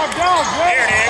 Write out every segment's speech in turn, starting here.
There it is.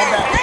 Come back.